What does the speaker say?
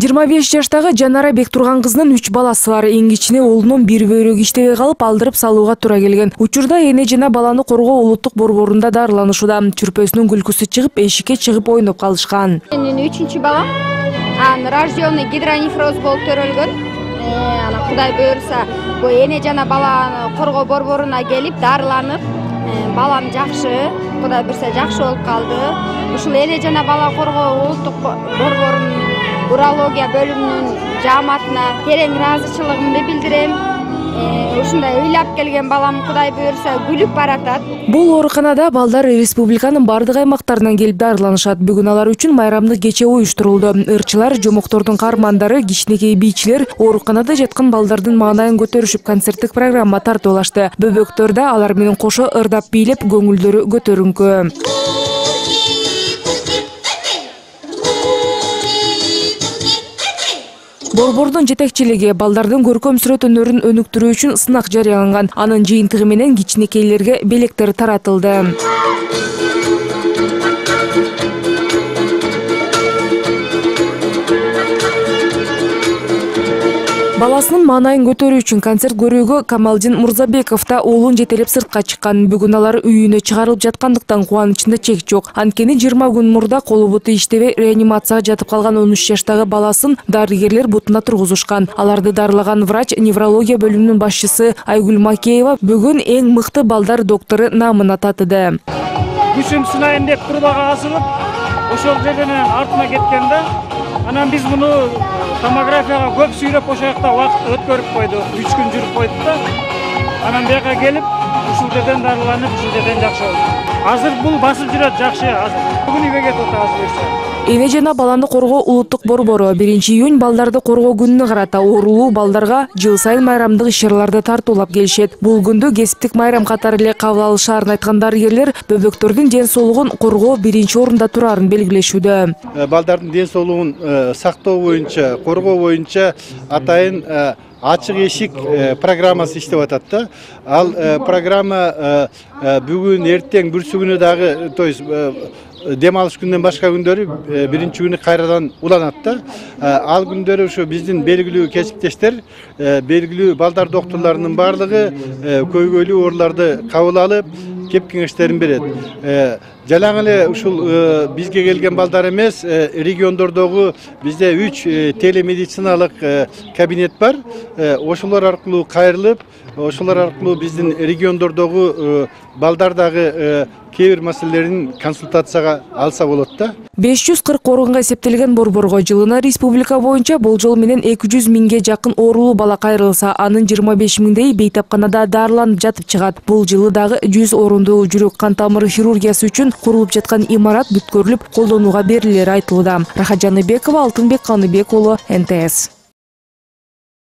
жыйырма беш жаштагы жанара бектурган кызынын үч баласы бар. Эң кичине уулунун бир бөйрөгү иштебей калып алдырып салууга туура келген. Учурда эне жана баланы коргоо улуттук борборунда дарыланышууда. Чүрпөсүнүн күлкүсү чыгып эшикке чыгып ойноп калышкан. Менин үчүнчү балам анан рожденный гидронефроз болуп төрөлгөн. Анан кудай буюрса бул эне жана баланы коргоо борборуна келип дарыланып балам жакшы кудай буюрса жакшы болуп калды. Ушул эне жана бала коргоо улуттук борборунун урология бөлүмүнүн жааматына терең ыраазычылыгымды билдирем ушундай ыйлап келген балам кудай буюрса күлүп баратат бул ооруканада балдар республиканын бардык аймактарынан келип дарыланышат бүгүн алар үчүн майрамдык кече уюштурулду ырчылар жомоктордун каармандары кичинекей бийчилер ооруканада жаткан балдардын маанайын көтөрүшүп концерттик программа тартуулашты бөбөктөр да алар менен кошо ырдап бийлеп көңүлдөрү көтөрүңкү борбордун жетекчилиги балдардын көркөм сүрөт өнөрүн өнүктүрүү үчүн сынак жарыяланган. Анын жыйынтыгы менен кичинекейлерге белектер таратылды баласынын маанайын көтөрүү үчүн концерт көрүүгө камалдин мурзабеков да уулун жетелеп сыртка чыккан. Бүгүн алар үйүнө чыгарылып жаткандыктан кубанычында чек жок. Анткени жыйырма күн мурда колу буту иштебей реанимацияга жатып калган он үч жаштагы баласын дарыгерлер бутуна тургузушкан. Аларды дарылаган врач неврология бөлүмүнүн башчысы айгүл макеева бүгүн эң мыкты балдар доктору наамына татыды. Күчүм сынайын деп турбага асылып ошол жерден артына кеткен да анан биз муну томографияга көп сүйрөп ошол жакта убакыт өткөрүп койдук үч күн жүрүп койдук да анан бияка келип ушул жерден дарыланып ушул жерден жакшы болдук азыр бул басып жүрөт жакшы азыр. Бүгүн үйгө кетип атабыз буюрса эне жана баланы коргоо улуттук борбору биринчи июнь балдарды коргоо күнүнө карата оорулуу балдарга жыл сайын майрамдык иш чараларды тартуулап келишет бул күндү кесиптик майрам катары эле кабыл алышаарын айткан дарыгерлер бөбөктөрдүн ден соолугун коргоо биринчи орунда турарын белгилешүүдө балдардын ден соолугун сактоо боюнча коргоо боюнча атайын ачык эшик программасы иштеп атат да. Ал программа бүгүн эртең бүрсү күнү дагы то есть дем алыш күндөн башка күндөрү биринчи күнү кайрадан уланат да. Ал күндөрү ушу биздин белгилүү кесиптештер белгилүү балдар доктурларынын баардыгы көйгөйлүү ооруларды кабыл алып кеп кеңештерин берет. Жалаң эле ушул бизге келген балдар эмес региондордогу бизде үч телемедициналык кабинет бар ошолор аркылуу кайрылып ошолор аркылуу биздин региондордогу балдар дагы кээ бир маселелерин консультацияга алса болот да беш жүз кырк орунга эсептелген борборго жылына республика боюнча болжол менен эки жүз миңге жакын оорулуу бала кайрылса анын жыйырма беш миңдейи бейтапканада дарыланып жатып чыгат бул жылы дагы жүз орундуу жүрөк кан тамыры хирургиясы үчүн курулуп жаткан имарат бүткөрүлүп колдонууга берилери айтылууда рахат жаныбекова алтынбек каныбек уулу нтс